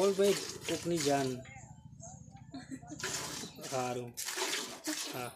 બોલ ભાઈ કોકની જાન સારું હા